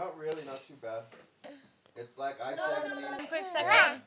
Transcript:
Not really, not too bad. It's like I-70. No, no, no, I'm.